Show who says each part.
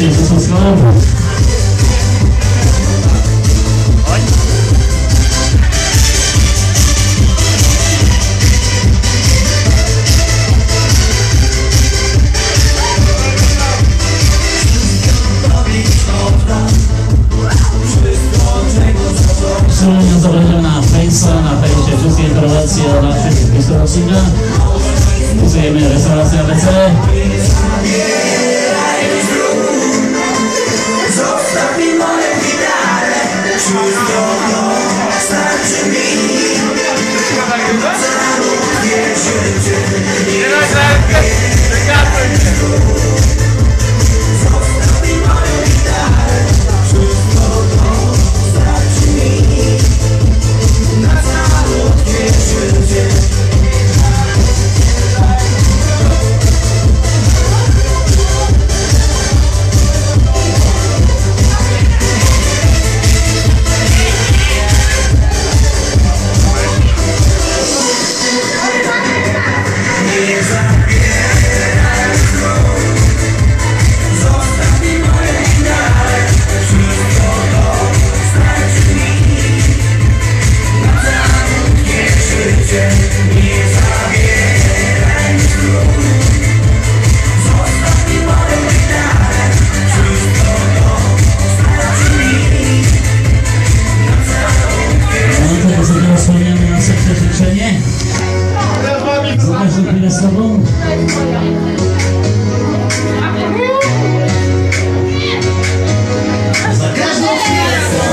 Speaker 1: się ze Sosnowu. Szczególnie zapraszam na na Face'ie wszystkie informacje o naszych restauracyjnych. Wpisujemy restauracja ABC.
Speaker 2: coração